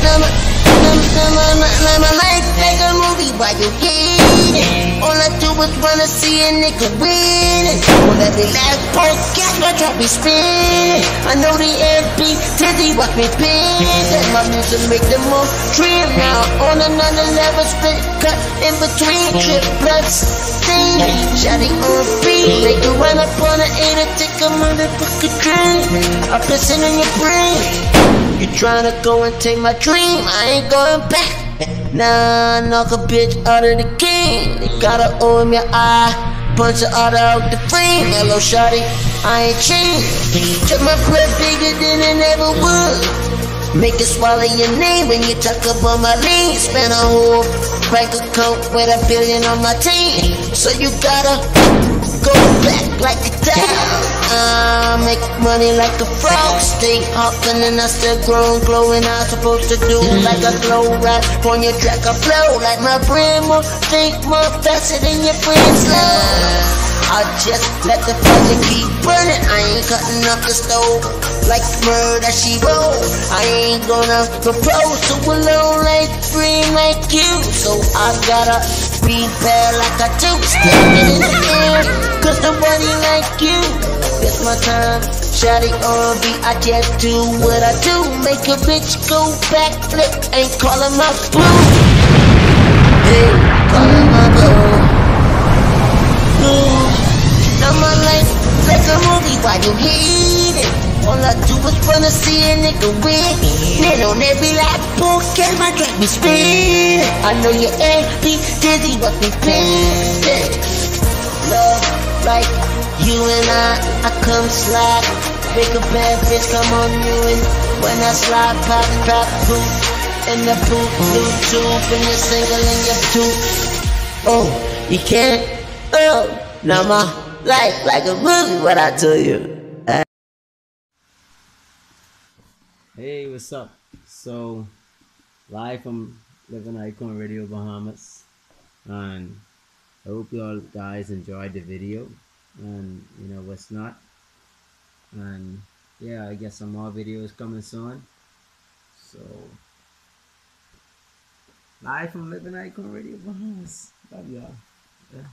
Never, never, never, never, let never, never, never, never, never, you hating? All I do is wanna see a nigga winning. On every last podcast, my trap be spinning. I know the FB, Tizzy watch me pin. That my music make them more trim now. On another level, split cut in between. Trip bloods, sting. Shaddy on beat. Make you run up on an eight and take a motherfucking drink. I'm piss in your brain. You tryna go and take my dream, I ain't going back. Nah, knock a bitch out of the game. Gotta him your eye. Punch her out of the frame. Hello, shawty, I ain't changed. Check my breath bigger than it ever would. Make it swallow your name when you talk about my lean. Spend a whole bank account with a billion on my team. So you gotta go back like a dog. I make money like a frog. Stay hopping and I still growing, glowing. I'm supposed to do like a glow rap on your track. I flow like my brain more, think more faster than your friends. Love. I just let the fire keep burning. I ain't cutting up the stove like murder she wrote. I ain't gonna propose to a low like free like you. So I gotta bad like I do. Standing in the air, cause nobody like you. It's my time, shawty on uh, beat. I just do what I do. Make a bitch go back, flip, ain't calling my boo. Hey, calling my boo. Boo. Podcast, my be spin. I know you ain't be dizzy, but me pin. Love, like you and I, I come slide. Make a bad bitch come on you and when I slide, pop, pop, poop. In the poop, Bluetooth, and you're single in your tooth. Oh, you can't, oh, now my life like a movie, what I tell you. Hey, what's up? So, live from Living Icon Radio Bahamas, and I hope you all guys enjoyed the video, and you know what's not, and yeah, I guess some more videos coming soon. So, live from Living Icon Radio Bahamas. Love y'all. Yeah.